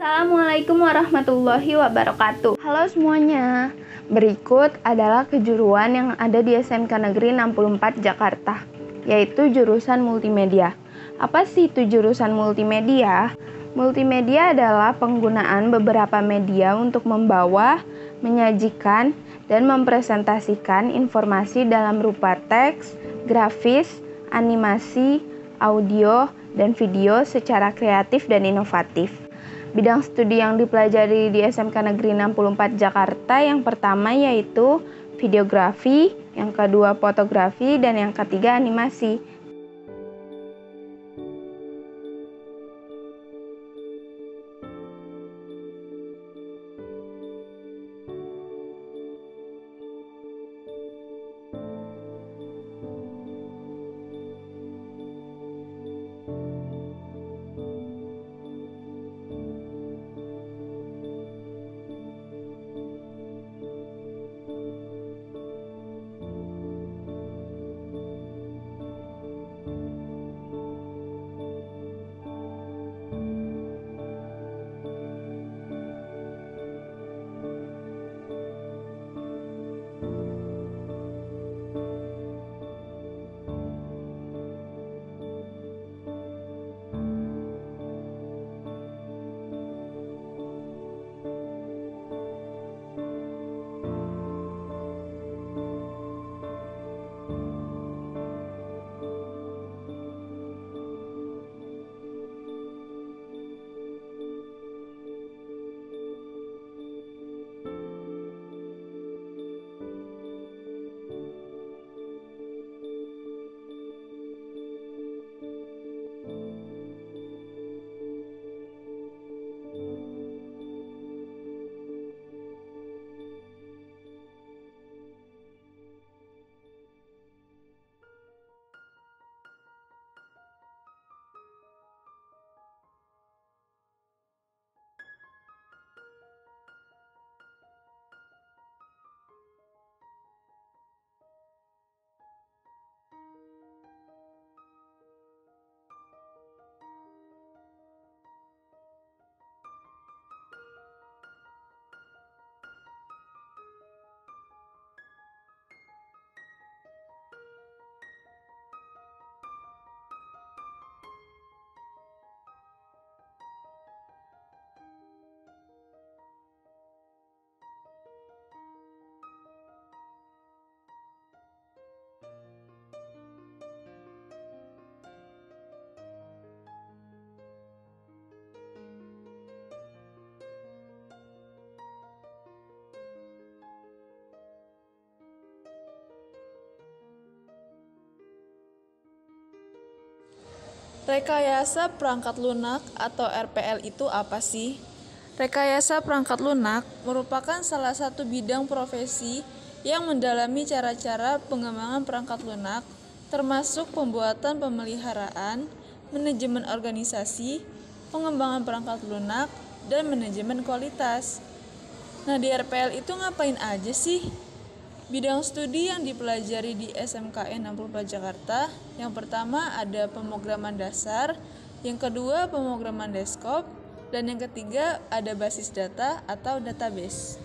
Assalamualaikum warahmatullahi wabarakatuh. Halo semuanya. Berikut adalah kejuruan yang ada di SMK Negeri 64 Jakarta, yaitu jurusan multimedia. Apa sih itu jurusan multimedia? Multimedia adalah penggunaan beberapa media untuk membawa, menyajikan, dan mempresentasikan informasi dalam rupa teks, grafis, animasi, audio, dan video secara kreatif dan inovatif. Bidang studi yang dipelajari di SMK Negeri 64 Jakarta yang pertama yaitu videografi, yang kedua fotografi, dan yang ketiga animasi. Rekayasa perangkat lunak atau RPL itu apa sih? Rekayasa perangkat lunak merupakan salah satu bidang profesi yang mendalami cara-cara pengembangan perangkat lunak, termasuk pembuatan pemeliharaan, manajemen organisasi, pengembangan perangkat lunak, dan manajemen kualitas. Nah, di RPL itu ngapain aja sih? Bidang studi yang dipelajari di SMKN 64 Jakarta, yang pertama ada pemrograman dasar, yang kedua pemrograman desktop, dan yang ketiga ada basis data atau database.